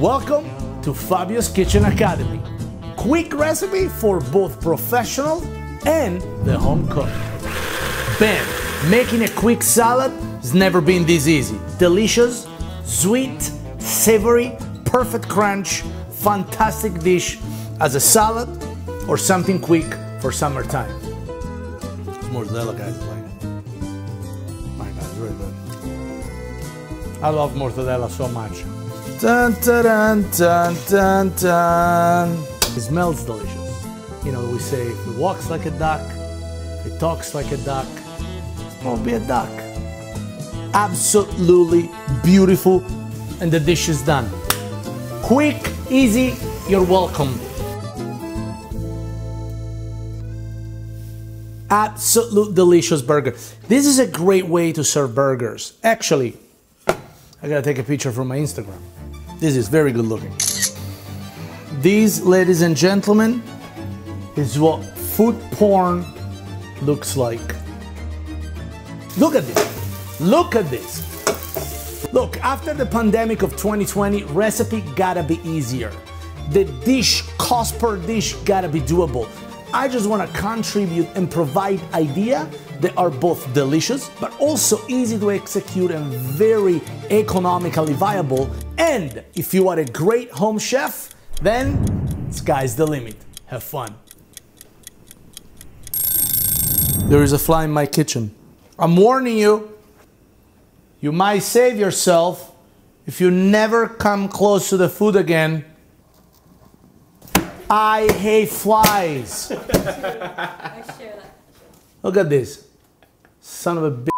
Welcome to Fabio's Kitchen Academy. Quick recipe for both professional and the home cook. Bam! Making a quick salad has never been this easy. Delicious, sweet, savory, perfect crunch, fantastic dish as a salad or something quick for summertime. It's mortadella, guys. My God, it's really good. I love mortadella so much. Dun, dun, dun, dun, dun. It smells delicious. You know, we say if it walks like a duck, if it talks like a duck, it won't be a duck. Absolutely beautiful, and the dish is done. Quick, easy, you're welcome. Absolute delicious burger. This is a great way to serve burgers. Actually, I gotta take a picture from my Instagram. This is very good looking. These, ladies and gentlemen, is what food porn looks like. Look at this. Look at this. Look, after the pandemic of 2020, recipe gotta be easier. The dish, cost per dish, gotta be doable. I just wanna contribute and provide idea that are both delicious, but also easy to execute and very economically viable. And if you are a great home chef, then sky's the limit. Have fun. There is a fly in my kitchen. I'm warning you, you might save yourself if you never come close to the food again. I hate flies. I share that. Look at this. Son of a bitch.